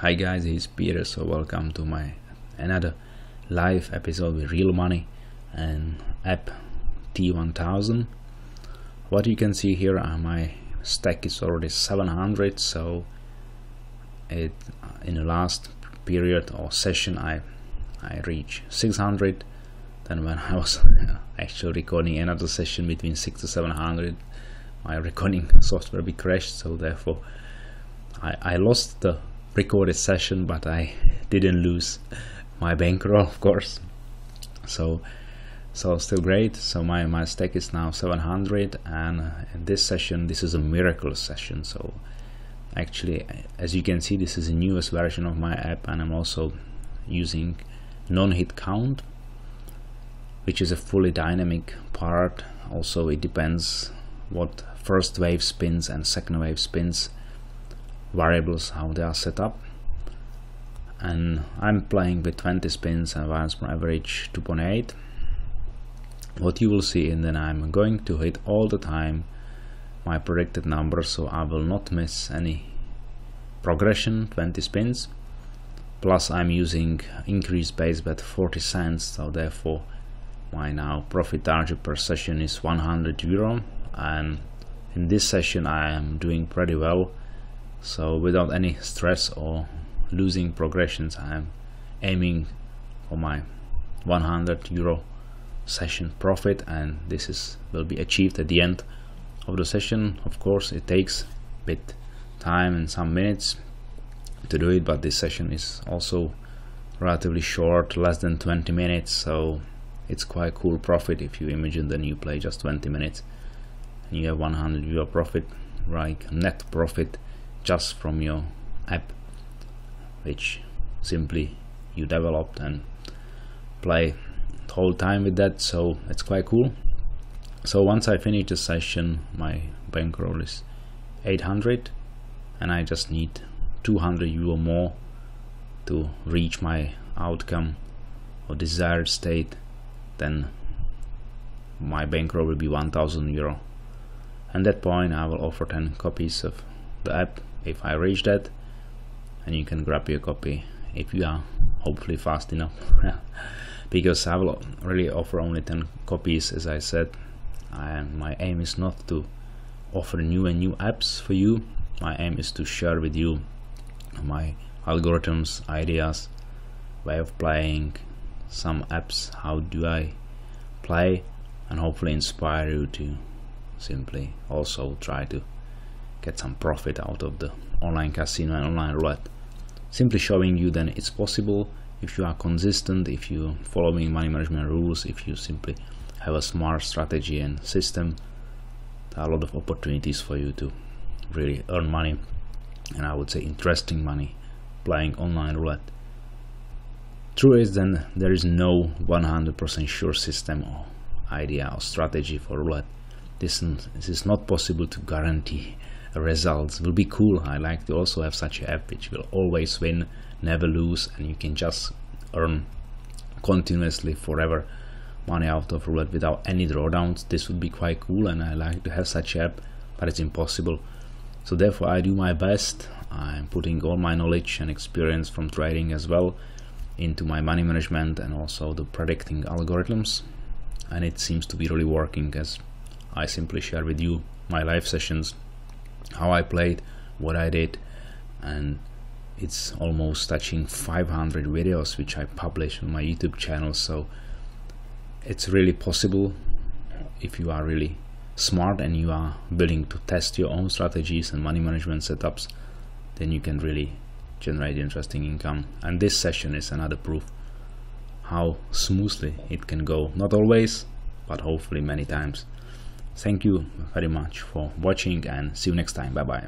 Hi guys, it's Peter. So welcome to my another live episode with real money and app T1000. What you can see here, uh, my stack is already 700. So it in the last period or session, I I reached 600. Then when I was actually recording another session between six to 700, my recording software be crashed. So therefore, I I lost the recorded session but I didn't lose my bankroll of course. So so still great. So my my stack is now 700 and uh, in this session this is a miracle session. So actually as you can see this is the newest version of my app and I'm also using non-hit count which is a fully dynamic part. Also it depends what first wave spins and second wave spins variables how they are set up. And I'm playing with 20 spins and once average 2.8 what you will see and then I'm going to hit all the time my predicted number so I will not miss any progression 20 spins. Plus I'm using increased base bet 40 cents so therefore my now profit target per session is 100 euro. And in this session I am doing pretty well so without any stress or losing progressions I'm aiming for my 100 euro session profit and this is will be achieved at the end of the session. Of course it takes a bit time and some minutes to do it but this session is also relatively short less than 20 minutes so it's quite cool profit. If you imagine then you play just 20 minutes and you have 100 euro profit like net profit just from your app which simply you developed and play the whole time with that so it's quite cool. So once I finish the session my bankroll is 800 and I just need 200 euro more to reach my outcome or desired state then my bankroll will be 1000 euro. And that point I will offer 10 copies of the app if I reach that and you can grab your copy if you are hopefully fast enough. Because I will really offer only 10 copies as I said and my aim is not to offer new and new apps for you. My aim is to share with you my algorithms ideas way of playing some apps how do I play and hopefully inspire you to simply also try to get some profit out of the online casino and online roulette. Simply showing you then it's possible if you are consistent if you following money management rules if you simply have a smart strategy and system there are a lot of opportunities for you to really earn money and i would say interesting money playing online roulette. True is then there is no 100% sure system or idea or strategy for roulette. This, this is not possible to guarantee results. Will be cool i like to also have such an app which will always win never lose and you can just earn continuously forever money out of roulette without any drawdowns. This would be quite cool and i like to have such app but it's impossible. So therefore i do my best. I'm putting all my knowledge and experience from trading as well into my money management and also the predicting algorithms. And it seems to be really working as i simply share with you my live sessions how I played, what I did, and it's almost touching 500 videos which I publish on my YouTube channel. So it's really possible if you are really smart and you are willing to test your own strategies and money management setups, then you can really generate interesting income. And this session is another proof how smoothly it can go. Not always, but hopefully many times. Thank you very much for watching and see you next time. Bye bye.